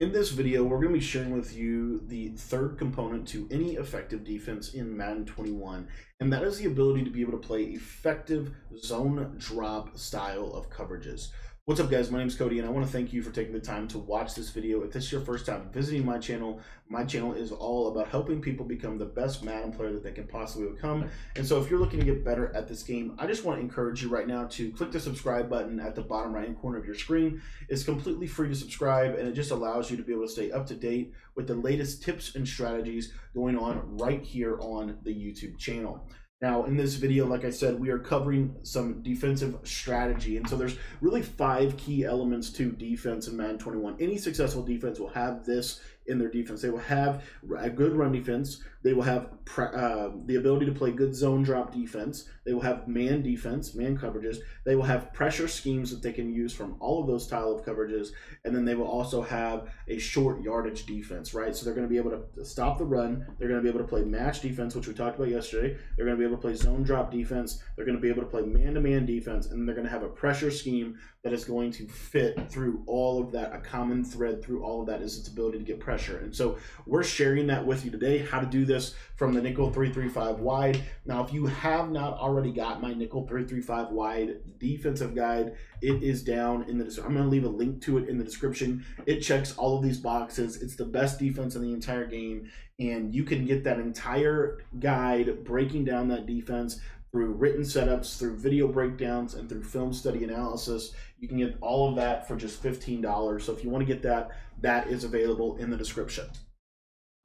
In this video, we're going to be sharing with you the third component to any effective defense in Madden 21, and that is the ability to be able to play effective zone drop style of coverages. What's up guys, my name is Cody and I want to thank you for taking the time to watch this video. If this is your first time visiting my channel, my channel is all about helping people become the best Madden player that they can possibly become. And so if you're looking to get better at this game, I just want to encourage you right now to click the subscribe button at the bottom right hand corner of your screen. It's completely free to subscribe and it just allows you to be able to stay up to date with the latest tips and strategies going on right here on the YouTube channel. Now, in this video, like I said, we are covering some defensive strategy. And so there's really five key elements to defense in Madden 21. Any successful defense will have this in their defense. They will have a good run defense. They will have uh, the ability to play good zone drop defense. They will have man defense, man coverages. They will have pressure schemes that they can use from all of those style of coverages. And then they will also have a short yardage defense, right? So they're going to be able to stop the run. They're going to be able to play match defense, which we talked about yesterday. They're going to be able to play zone drop defense. They're going to be able to play man to man defense. And they're going to have a pressure scheme that is going to fit through all of that. A common thread through all of that is its ability to get pressure. And so we're sharing that with you today, how to do this from the nickel 335 wide. Now, if you have not already got my nickel 335 wide defensive guide, it is down in the description. I'm going to leave a link to it in the description. It checks all of these boxes. It's the best defense in the entire game. And you can get that entire guide breaking down that defense through written setups, through video breakdowns, and through film study analysis. You can get all of that for just $15. So if you want to get that, that is available in the description.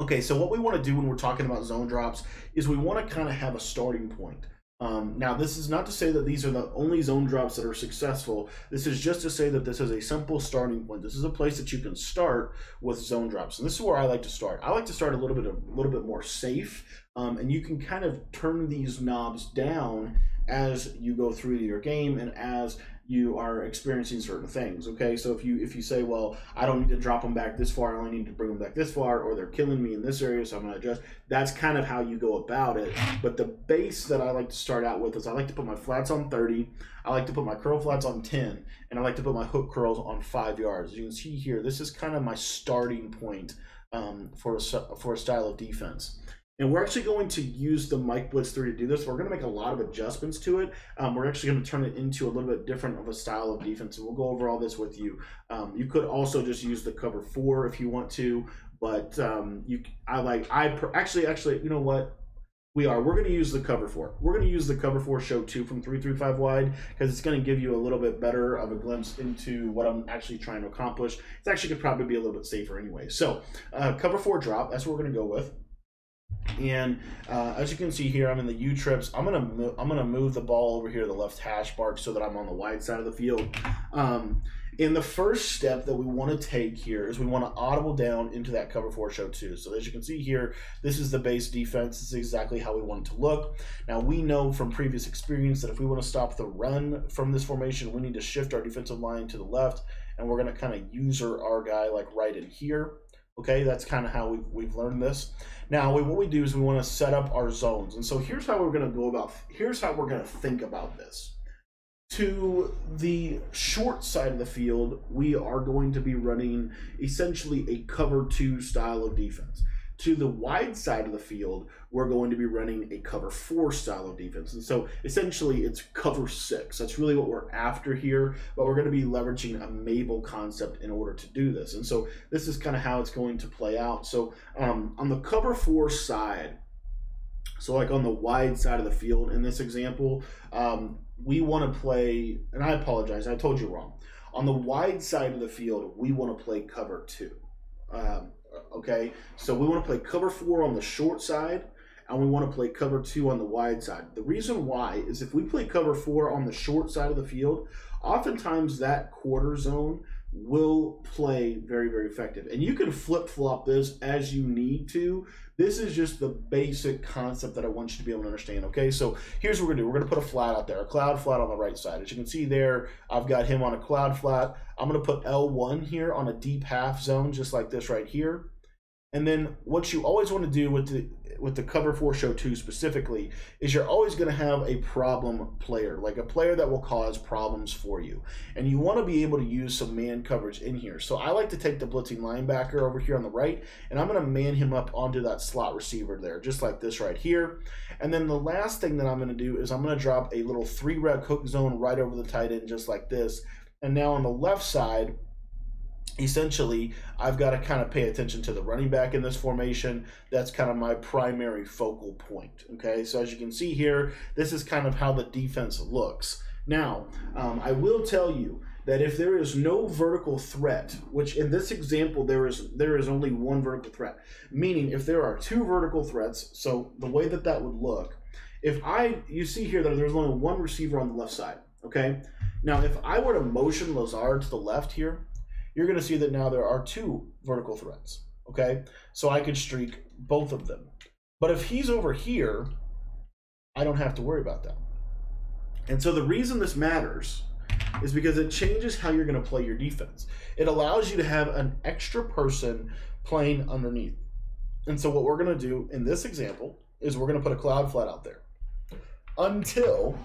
Okay, so what we want to do when we're talking about zone drops is we want to kind of have a starting point. Um, now, this is not to say that these are the only zone drops that are successful. This is just to say that this is a simple starting point. This is a place that you can start with zone drops, and this is where I like to start. I like to start a little bit a little bit more safe, um, and you can kind of turn these knobs down as you go through your game and as you are experiencing certain things okay? So if you if you say well i don't need to drop them back this far i only need to bring them back this far or they're killing me in this area so i'm going to adjust that's kind of how you go about it. But the base that i like to start out with is i like to put my flats on 30 i like to put my curl flats on 10 and i like to put my hook curls on 5 yards. As you can see here this is kind of my starting point um, for, a, for a style of defense and we're actually going to use the Mike Blitz 3 to do this. We're going to make a lot of adjustments to it. Um, we're actually going to turn it into a little bit different of a style of defense. And we'll go over all this with you. Um, you could also just use the cover 4 if you want to. But um, you, I like, I actually, actually, you know what? We are. We're going to use the cover 4. We're going to use the cover 4 show 2 from 335 wide because it's going to give you a little bit better of a glimpse into what I'm actually trying to accomplish. It's actually could probably be a little bit safer anyway. So, uh, cover 4 drop, that's what we're going to go with. And uh, as you can see here, I'm in the U trips. I'm gonna mo- I'm gonna move the ball over here to the left hash mark so that I'm on the wide side of the field. Um, and the first step that we want to take here is we want to audible down into that cover four show two. So as you can see here, this is the base defense. This is exactly how we want it to look. Now we know from previous experience that if we want to stop the run from this formation, we need to shift our defensive line to the left, and we're going to kind of user our guy like right in here. Okay, that's kind of how we've, we've learned this. Now, we, what we do is we want to set up our zones. And so here's how we're going to go about, here's how we're going to think about this. To the short side of the field, we are going to be running essentially a cover two style of defense. To the wide side of the field, we're going to be running a cover four style of defense. And so essentially it's cover six. That's really what we're after here, but we're going to be leveraging a Mabel concept in order to do this. And so this is kind of how it's going to play out. So um, on the cover four side, so like on the wide side of the field in this example, um, we want to play, and I apologize, I told you wrong. On the wide side of the field, we want to play cover two. Um, Okay, so we want to play cover four on the short side, and we want to play cover two on the wide side. The reason why is if we play cover four on the short side of the field, oftentimes that quarter zone will play very, very effective. And you can flip flop this as you need to. This is just the basic concept that I want you to be able to understand. Okay, so here's what we're gonna do. We're gonna put a flat out there, a cloud flat on the right side. As you can see there, I've got him on a cloud flat. I'm gonna put L1 here on a deep half zone, just like this right here. And then what you always want to do with the with the cover four show two specifically is you're always going to have a problem player, like a player that will cause problems for you. And you want to be able to use some man coverage in here. So I like to take the blitzing linebacker over here on the right, and I'm going to man him up onto that slot receiver there, just like this right here. And then the last thing that I'm going to do is I'm going to drop a little three rec hook zone right over the tight end, just like this. And now on the left side, essentially I've got to kind of pay attention to the running back in this formation. That's kind of my primary focal point. Okay, so as you can see here, this is kind of how the defense looks. Now, um, I will tell you that if there is no vertical threat, which in this example there is there is only one vertical threat, meaning if there are two vertical threats, so the way that that would look, if I you see here that there's only one receiver on the left side, okay? Now, if I were to motion Lazard to the left here, you're going to see that now there are two vertical threads. Okay, so I could streak both of them. But if he's over here, I don't have to worry about that. And so the reason this matters is because it changes how you're going to play your defense. It allows you to have an extra person playing underneath. And so what we're going to do in this example is we're going to put a cloud flat out there until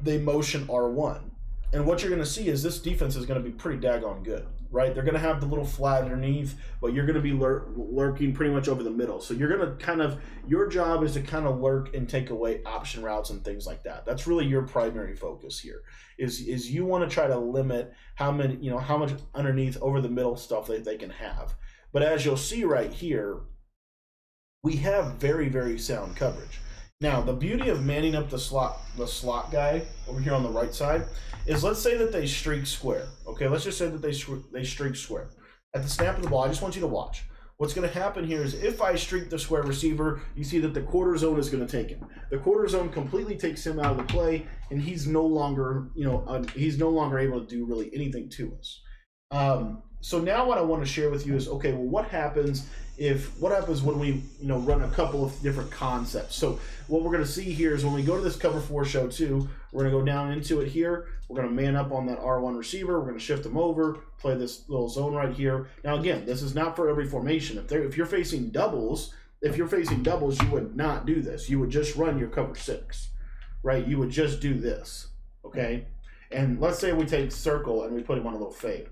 they motion R1. And what you're going to see is this defense is going to be pretty daggone good, right? They're going to have the little flat underneath, but you're going to be lur- lurking pretty much over the middle. So you're going to kind of, your job is to kind of lurk and take away option routes and things like that. That's really your primary focus here. Is is you want to try to limit how many, you know, how much underneath over the middle stuff that they can have. But as you'll see right here, we have very very sound coverage. Now, the beauty of manning up the slot the slot guy over here on the right side is let's say that they streak square. Okay, let's just say that they they streak square. At the snap of the ball, I just want you to watch. What's going to happen here is if I streak the square receiver, you see that the quarter zone is going to take him. The quarter zone completely takes him out of the play, and he's no longer, you know, he's no longer able to do really anything to us. Um, so now what I want to share with you is okay, well, what happens if what happens when we you know run a couple of different concepts. So what we're going to see here is when we go to this cover four show two, we're going to go down into it here. We're going to man up on that R1 receiver. We're going to shift them over, play this little zone right here. Now again, this is not for every formation. If they're if you're facing doubles, if you're facing doubles, you would not do this. You would just run your cover six, right? You would just do this, okay? And let's say we take circle and we put him on a little fade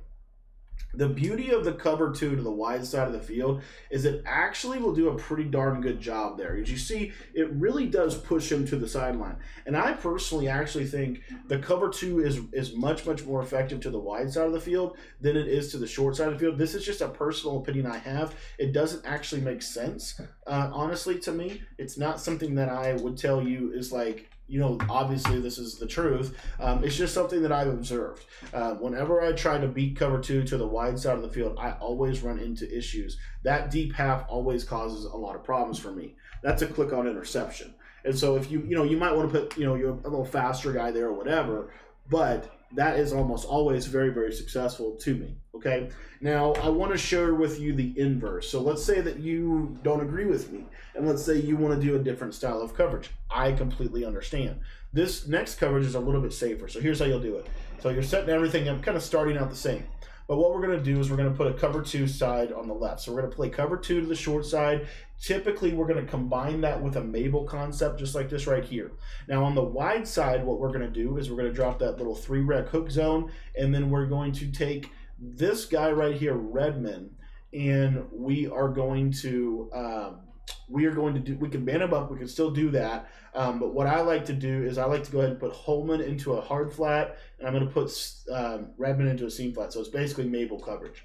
the beauty of the cover two to the wide side of the field is it actually will do a pretty darn good job there. As you see, it really does push him to the sideline. And I personally actually think the cover two is is much much more effective to the wide side of the field than it is to the short side of the field. This is just a personal opinion I have. It doesn't actually make sense, uh, honestly, to me. It's not something that I would tell you is like you know, obviously this is the truth. Um, it's just something that I've observed. Uh, whenever I try to beat cover two to the wide side of the field, I always run into issues. That deep half always causes a lot of problems for me. That's a click on interception. And so if you, you know, you might want to put, you know, you're a little faster guy there or whatever, but that is almost always very, very successful to me. Okay. Now, I want to share with you the inverse. So let's say that you don't agree with me, and let's say you want to do a different style of coverage. I completely understand. This next coverage is a little bit safer. So here's how you'll do it. So you're setting everything up, kind of starting out the same. But what we're going to do is we're going to put a cover two side on the left. So we're going to play cover two to the short side. Typically, we're going to combine that with a Mabel concept, just like this right here. Now, on the wide side, what we're going to do is we're going to drop that little three rec hook zone, and then we're going to take this guy right here, Redman, and we are going to um, we are going to do we can man him up we can still do that. Um, but what i like to do is i like to go ahead and put holman into a hard flat and i'm going to put um, redmond into a seam flat. So it's basically mabel coverage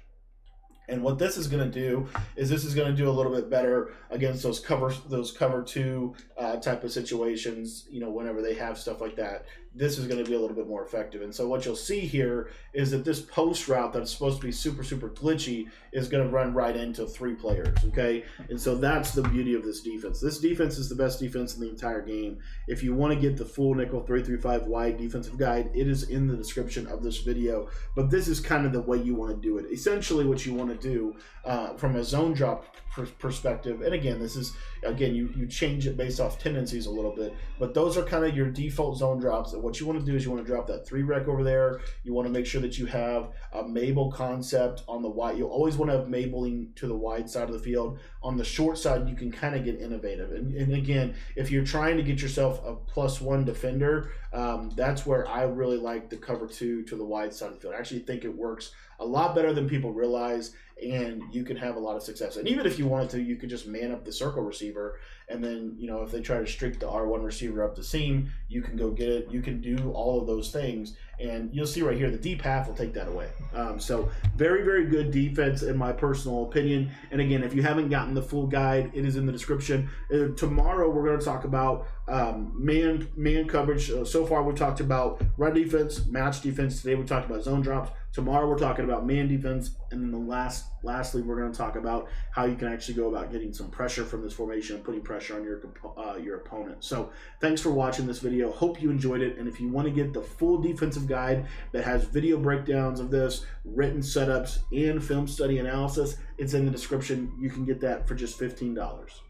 and what this is going to do is this is going to do a little bit better against those cover those cover two uh, type of situations. You know, whenever they have stuff like that, this is going to be a little bit more effective. And so what you'll see here is that this post route that's supposed to be super super glitchy is going to run right into three players. Okay, and so that's the beauty of this defense. This defense is the best defense in the entire game. If you want to get the full nickel three three five wide defensive guide, it is in the description of this video. But this is kind of the way you want to do it. Essentially, what you want to do uh, from a zone drop perspective, and again, this is again you you change it based off tendencies a little bit, but those are kind of your default zone drops and what you want to do is you want to drop that three rec over there. You want to make sure that you have a Mabel concept on the wide. You always want to have Mabeling to the wide side of the field. On the short side, you can kind of get innovative. And, and again, if you're trying to get yourself a plus one defender, um, that's where I really like the cover two to the wide side of the field. I actually think it works a lot better than people realize, and you can have a lot of success. And even if you wanted to, you could just man up the circle receiver, and then you know if they try to streak the R one receiver up the seam, you can go get it. You can do all of those things, and you'll see right here the deep half will take that away. Um, so very very good defense in my personal opinion. And again, if you haven't gotten the full guide, it is in the description. Uh, tomorrow we're going to talk about um, man man coverage. Uh, so far we've talked about run defense, match defense. Today we talked about zone drops. Tomorrow we're talking about man defense, and then the last, lastly, we're going to talk about how you can actually go about getting some pressure from this formation and putting pressure on your uh, your opponent. So thanks for watching this video. Hope you enjoyed it, and if you want to get the full defensive guide that has video breakdowns of this, written setups, and film study analysis, it's in the description. You can get that for just fifteen dollars.